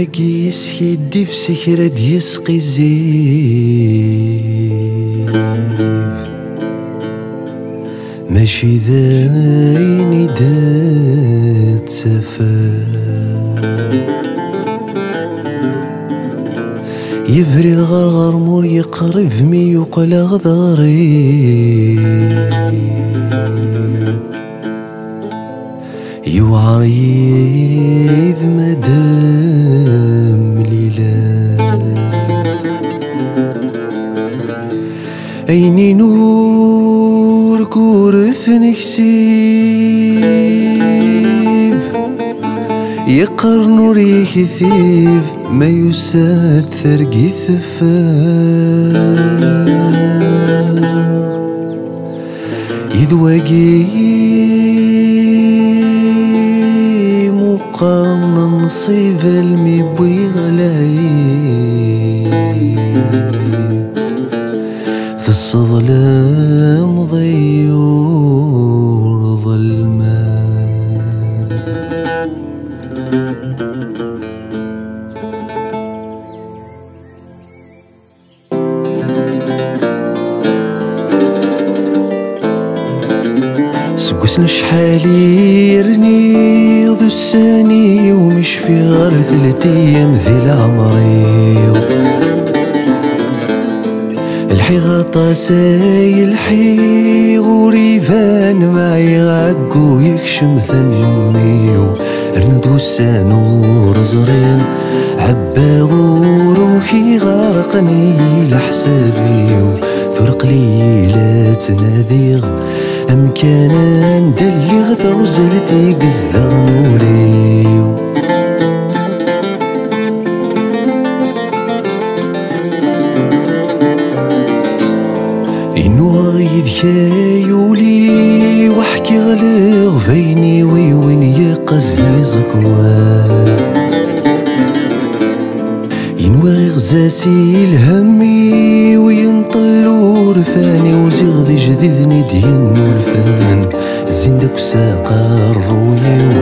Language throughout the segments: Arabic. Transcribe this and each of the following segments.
واقي يسكي في سكرة يسقي الزيف ماشي ذايني دات سفر. يبرد غرغر مور يقرب مي يقل غضاري يوعر يذ مدام ليلا أيني نور كورث نكسيب؟ يقر نوري كثيف ما يساد ثرقي ثفار يدواقي مقام نصيب المبوي غلاي في الصظلام ضيور ظلمان. سقسنا شحال يرني ذو الساني ومش في غير ثلاث أيام ذي العمري الحي غطا ساي الحي غوريفان معي عقو يكشم ثنمي رند وسان ورزرين عبا وروحي غرقني لحسابي. ثرق لي لا تناديغ أم كان ندلي غثا وزلتي قزدا نولي إنو غيد خايولي وحكي غلغ فيني ويوين يقزلي زكوان ينوى غزاسي الهمي وينطلو رفاني وزيغ ذي جديد دين الفان. زين داك ساقا الرويو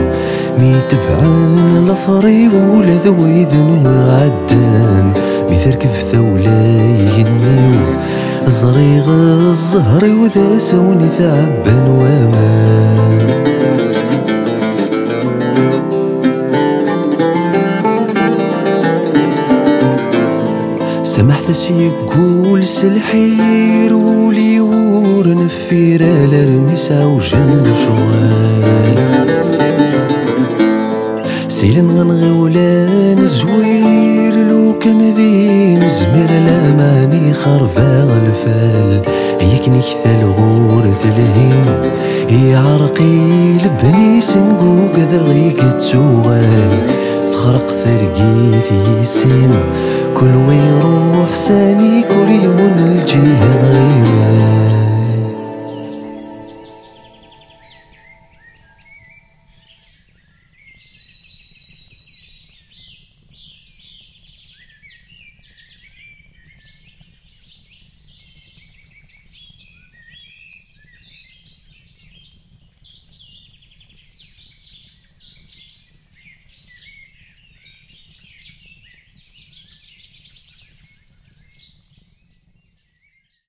مي تبعان لثري ولا ذويذن عدان. ميثركب ثولاي ينيو زريغ الزهر وذا سوني تعبان وامان سمحت يقول سلحير ولي ور نفير على رميسة وجن شوال سيلن غنغي ولا نزوير لو كان ذي نزمير لا ماني خرفا غلفال هيك نكثال غور ثلهين هي عرقي لبني سنقو كذا غيك تسوال تخرق كل ويروح سامي كل يوم الجهة غير